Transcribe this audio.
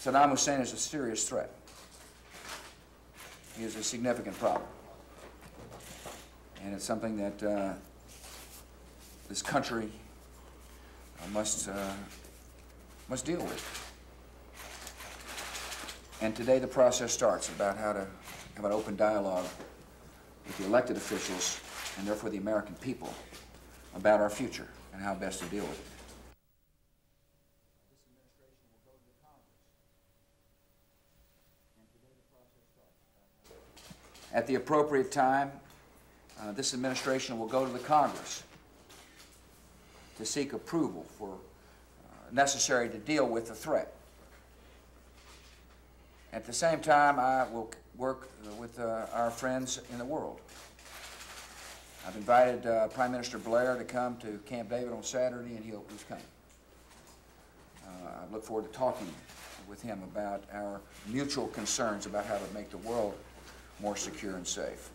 Saddam Hussein is a serious threat. He is a significant problem. And it's something that uh, this country uh, must, uh, must deal with. And today the process starts about how to have an open dialogue with the elected officials and therefore the American people about our future and how best to deal with it. At the appropriate time, uh, this administration will go to the Congress to seek approval for uh, necessary to deal with the threat. At the same time, I will work with uh, our friends in the world. I've invited uh, Prime Minister Blair to come to Camp David on Saturday, and he'll, he's coming. Uh, I look forward to talking with him about our mutual concerns about how to make the world more secure and safe.